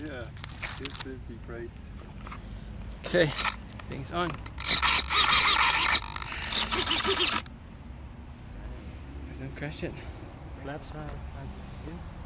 Yeah, this should be right? Okay, things on. Don't crash it. Flaps are, are.